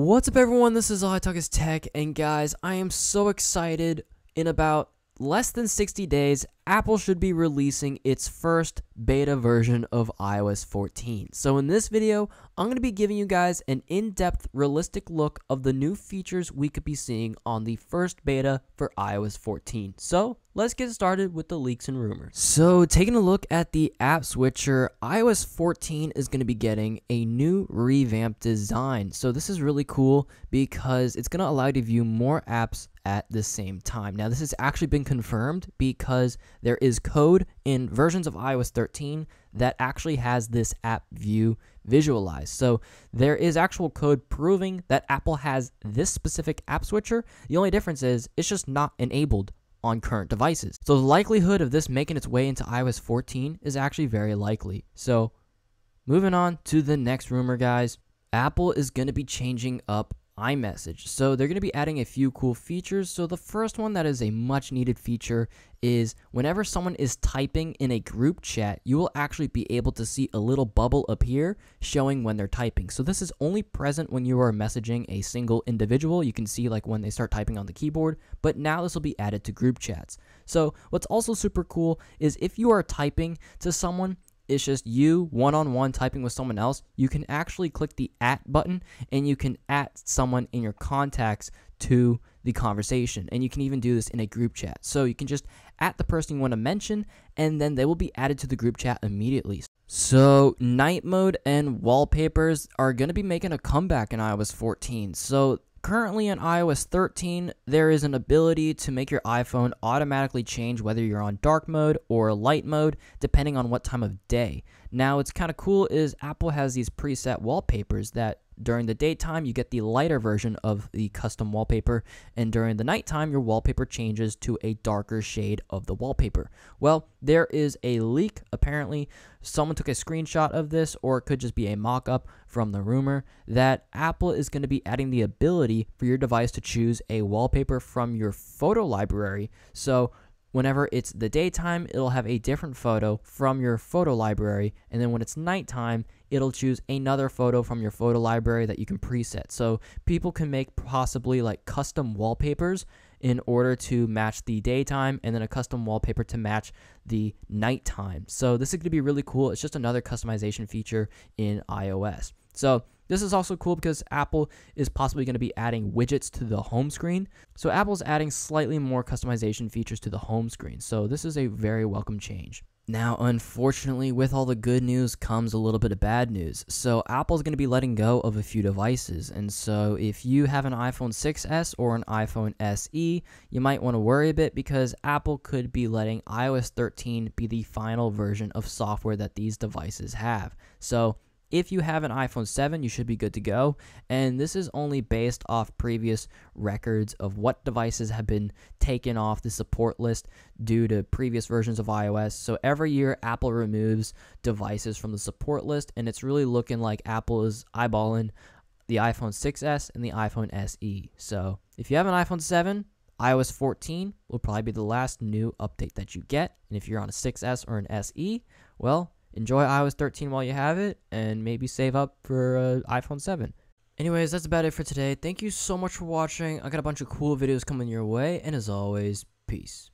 What's up, everyone? This is All Talk is Tech, and guys, I am so excited. In about less than 60 days, Apple should be releasing its first beta version of iOS 14. So, in this video, I'm going to be giving you guys an in depth, realistic look of the new features we could be seeing on the first beta for iOS 14. So, let's get started with the leaks and rumors. So, taking a look at the app switcher, iOS 14 is going to be getting a new revamped design. So, this is really cool because it's going to allow you to view more apps at the same time. Now, this has actually been confirmed because there is code in versions of iOS 13 that actually has this app view visualized. So there is actual code proving that Apple has this specific app switcher. The only difference is it's just not enabled on current devices. So the likelihood of this making its way into iOS 14 is actually very likely. So moving on to the next rumor, guys. Apple is going to be changing up iMessage. So they're going to be adding a few cool features. So the first one that is a much needed feature is whenever someone is typing in a group chat, you will actually be able to see a little bubble appear showing when they're typing. So this is only present when you are messaging a single individual. You can see like when they start typing on the keyboard, but now this will be added to group chats. So what's also super cool is if you are typing to someone it's just you one on one typing with someone else, you can actually click the at button and you can add someone in your contacts to the conversation. And you can even do this in a group chat. So you can just at the person you want to mention and then they will be added to the group chat immediately. So, night mode and wallpapers are going to be making a comeback in iOS 14. So, Currently in iOS 13, there is an ability to make your iPhone automatically change whether you're on dark mode or light mode depending on what time of day. Now, what's kind of cool is Apple has these preset wallpapers that during the daytime, you get the lighter version of the custom wallpaper, and during the nighttime, your wallpaper changes to a darker shade of the wallpaper. Well, there is a leak. Apparently, someone took a screenshot of this, or it could just be a mock up from the rumor that Apple is going to be adding the ability for your device to choose a wallpaper from your photo library. So, Whenever it's the daytime, it'll have a different photo from your photo library, and then when it's nighttime, it'll choose another photo from your photo library that you can preset. So people can make possibly like custom wallpapers in order to match the daytime and then a custom wallpaper to match the nighttime. So this is going to be really cool. It's just another customization feature in iOS. So this is also cool because Apple is possibly going to be adding widgets to the home screen. So Apple's adding slightly more customization features to the home screen. So this is a very welcome change. Now, unfortunately, with all the good news comes a little bit of bad news. So, Apple's going to be letting go of a few devices. And so, if you have an iPhone 6S or an iPhone SE, you might want to worry a bit because Apple could be letting iOS 13 be the final version of software that these devices have. So, if you have an iPhone 7, you should be good to go. And this is only based off previous records of what devices have been taken off the support list due to previous versions of iOS. So every year, Apple removes devices from the support list, and it's really looking like Apple is eyeballing the iPhone 6S and the iPhone SE. So if you have an iPhone 7, iOS 14 will probably be the last new update that you get. And if you're on a 6S or an SE, well, enjoy iOS 13 while you have it, and maybe save up for uh, iPhone 7. Anyways, that's about it for today. Thank you so much for watching. I got a bunch of cool videos coming your way, and as always, peace.